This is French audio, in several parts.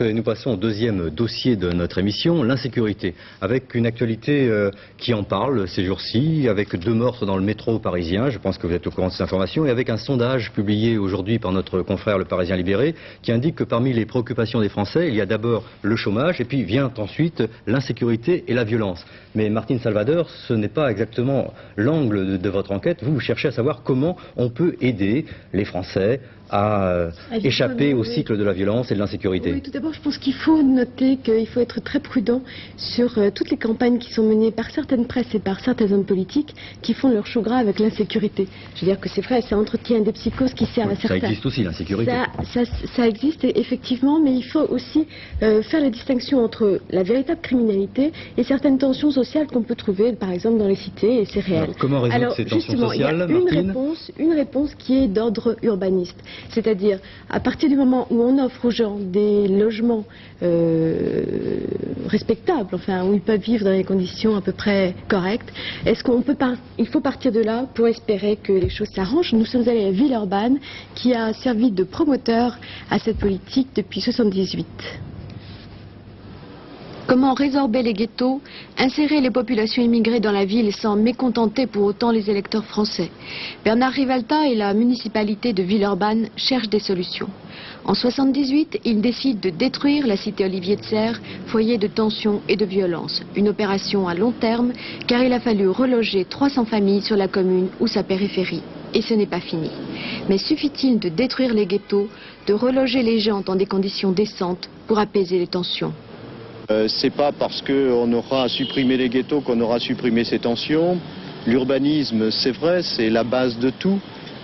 Nous passons au deuxième dossier de notre émission, l'insécurité, avec une actualité euh, qui en parle ces jours-ci, avec deux meurtres dans le métro parisien, je pense que vous êtes au courant de cette information, et avec un sondage publié aujourd'hui par notre confrère Le Parisien Libéré, qui indique que parmi les préoccupations des Français, il y a d'abord le chômage, et puis vient ensuite l'insécurité et la violence. Mais Martine Salvador, ce n'est pas exactement l'angle de, de votre enquête. Vous, vous cherchez à savoir comment on peut aider les Français à euh, échapper au cycle de la violence et de l'insécurité Oui, tout d'abord, je pense qu'il faut noter qu'il faut être très prudent sur euh, toutes les campagnes qui sont menées par certaines presses et par certains hommes politiques qui font leur chaud gras avec l'insécurité. Je veux dire que c'est vrai, ça entretient des psychoses qui servent à certains. Ça existe aussi, l'insécurité. Ça, ça, ça, existe effectivement, mais il faut aussi euh, faire la distinction entre la véritable criminalité et certaines tensions sociales qu'on peut trouver, par exemple, dans les cités, et c'est réel. Alors, comment résoudre Alors, ces tensions justement, sociales, il y a une Martine? réponse, une réponse qui est d'ordre urbaniste. C'est-à-dire, à partir du moment où on offre aux gens des logements euh, respectables, enfin, où ils peuvent vivre dans des conditions à peu près correctes, est-ce qu'on peut il faut partir de là pour espérer que les choses s'arrangent Nous sommes allés à Villeurbanne, qui a servi de promoteur à cette politique depuis 78. Comment résorber les ghettos, insérer les populations immigrées dans la ville sans mécontenter pour autant les électeurs français Bernard Rivalta et la municipalité de Villeurbanne cherchent des solutions. En 78, ils décident de détruire la cité Olivier de Serre, foyer de tension et de violence. Une opération à long terme, car il a fallu reloger 300 familles sur la commune ou sa périphérie. Et ce n'est pas fini. Mais suffit-il de détruire les ghettos, de reloger les gens dans des conditions décentes pour apaiser les tensions Euh, c'est pas parce qu'on aura supprimé les ghettos qu'on aura supprimé ces tensions. L'urbanisme, c'est vrai, c'est la base de tout,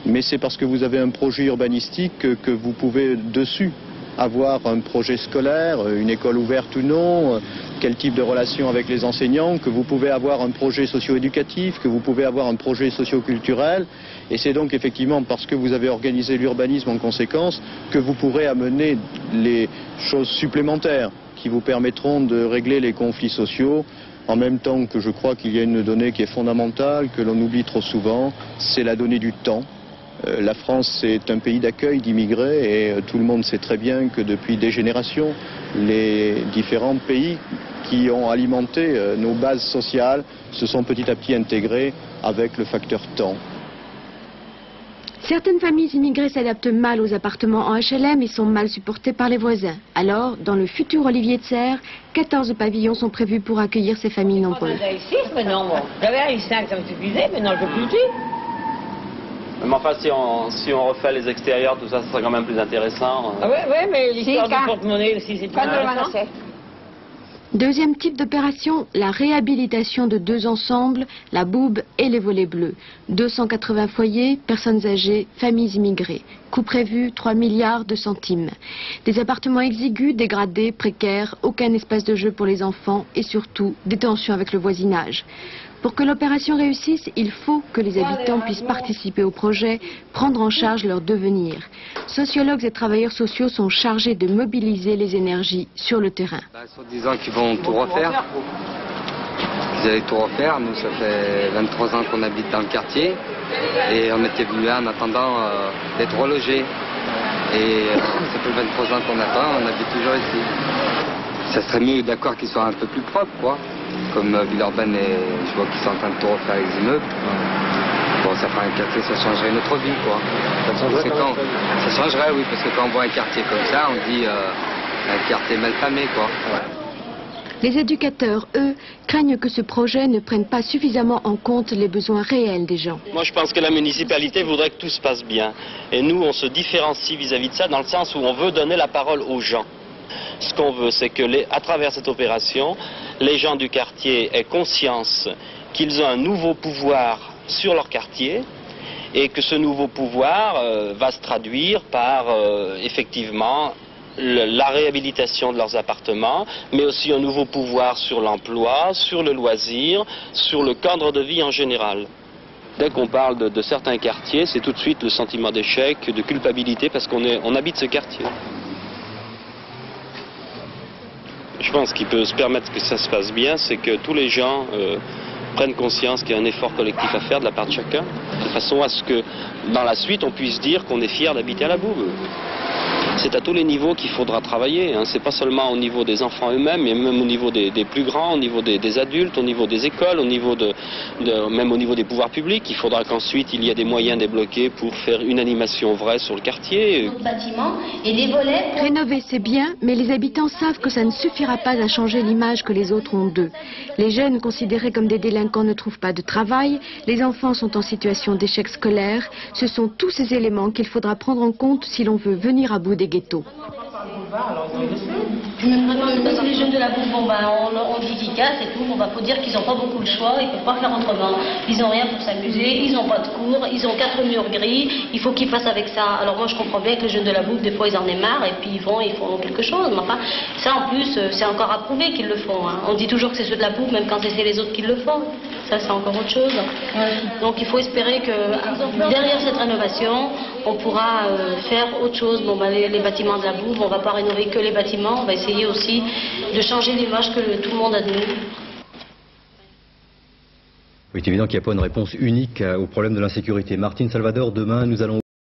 mais c'est parce que vous avez un projet urbanistique que, vous pouvez dessus avoir un projet scolaire, une école ouverte ou non, quel type de relation avec les enseignants, que vous pouvez avoir un projet socio-éducatif, que vous pouvez avoir un projet socio-culturel. Et c'est donc effectivement parce que vous avez organisé l'urbanisme en conséquence que vous pourrez amener les choses supplémentaires qui vous permettront de régler les conflits sociaux. En même temps que je crois qu'il y a une donnée qui est fondamentale, que l'on oublie trop souvent, c'est la donnée du temps. Euh, la France est un pays d'accueil d'immigrés et euh, tout le monde sait très bien que depuis des générations, les différents pays qui ont alimenté euh, nos bases sociales se sont petit à petit intégrés avec le facteur temps. Certaines familles immigrées s'adaptent mal aux appartements en HLM et sont mal supportées par les voisins. Alors, dans le futur Olivier de Serre, 14 pavillons sont prévus pour accueillir ces familles nombreuses. J'avais ici, mais non, bon. J'avais ici 5, ça me suffisait, mais non, je peux plus. Mais enfin, si on, si on refait les extérieurs, tout ça, ce sera quand même plus intéressant. Ah ouais, ouais, mais l'histoire du porte-monnaie aussi, c'est on intéressant. Deuxième type d'opération, la réhabilitation de deux ensembles, la boube et les volets bleus. 280 foyers, personnes âgées, familles immigrées. Coût prévu 3 milliards de centimes. Des appartements exigus, dégradés, précaires, aucun espace de jeu pour les enfants et surtout des tensions avec le voisinage. Pour que l'opération réussisse, il faut que les habitants puissent participer au projet, prendre en charge leur devenir. Sociologues et travailleurs sociaux sont chargés de mobiliser les énergies sur le terrain. Bah, disant qu'ils vont tout refaire. Ils allaient tout refaire. Nous, ça fait 23 ans qu'on habite dans le quartier. Et on était venus là en attendant euh, d'être relogés. Et euh, ça fait 23 ans qu'on attend, on habite toujours ici. Ça serait mieux d'accord qu'ils soient un peu plus propres, quoi. Comme euh, Villeurbanne, et je vois qu'ils sont en train de tout refaire les immeubles. Bon, ça ferait un quartier, ça changerait notre vie, quoi. Que quand- ça changerait, oui, parce que quand on voit un quartier comme ça, on dit euh, un quartier mal famé, quoi. Les éducateurs, eux, craignent que ce projet ne prenne pas suffisamment en compte les besoins réels des gens. Moi, je pense que la municipalité voudrait que tout se passe bien. Et nous, on se différencie vis-à-vis de ça dans le sens où on veut donner la parole aux gens. Ce qu'on veut, c'est que, les- à travers cette opération, les gens du quartier aient conscience qu'ils ont un nouveau pouvoir sur leur quartier et que ce nouveau pouvoir euh, va se traduire par, euh, effectivement, la réhabilitation de leurs appartements, mais aussi un nouveau pouvoir sur l'emploi, sur le loisir, sur le cadre de vie en général. Dès qu'on parle de, certains quartiers, c'est tout de suite le sentiment d'échec, de culpabilité, parce qu'on habite ce quartier. Je pense qu'il peut se permettre que ça se passe bien, c'est que tous les gens euh, prennent conscience qu'il y a un effort collectif à faire de la part de chacun, de façon à ce que, dans la suite, on puisse dire qu'on est fier d'habiter à la boue. C'est à tous les niveaux qu'il faudra travailler. Hein. C'est pas seulement au niveau des enfants eux-mêmes, mais même au niveau des, plus grands, au niveau des, adultes, au niveau des écoles, au niveau de, même au niveau des pouvoirs publics. Il faudra qu'ensuite il y ait des moyens débloqués pour faire une animation vraie sur le quartier. et les volets. Rénover c'est bien, mais les habitants savent que ça ne suffira pas à changer l'image que les autres ont d'eux. Les jeunes considérés comme des délinquants ne trouvent pas de travail, les enfants sont en situation d'échec scolaire. Ce sont tous ces éléments qu'il faudra prendre en compte si l'on veut venir à bout des ghettos. les jeunes de la bouffe, bon, ben, on, dit qu'ils et tout, on va faut dire qu'ils n'ont pas beaucoup de choix, ils ne peuvent pas faire autrement. Ils n'ont rien pour s'amuser, ils n'ont pas de cours, ils ont quatre murs gris, il faut qu'ils fassent avec ça. Alors moi je comprends bien que les jeunes de la bouffe, des fois ils en aient marre et puis ils vont, ils font quelque chose. Mais enfin, ça en plus, euh, c'est encore à prouver qu'ils le font. Hein. On dit toujours que c'est ceux de la bouffe, même quand c'est les autres qui le font. Ça c'est encore autre chose. Donc il faut espérer que derrière cette rénovation, on pourra euh, faire autre chose. Bon, ben, les, bâtiments de la bouffe, on ne va pas rénover que les bâtiments, on va essayer aussi de changer l'image que tout le monde a de nous. Oui, c'est évident qu'il n'y a pas une réponse unique au problème de l'insécurité. Martine Salvador, demain, nous allons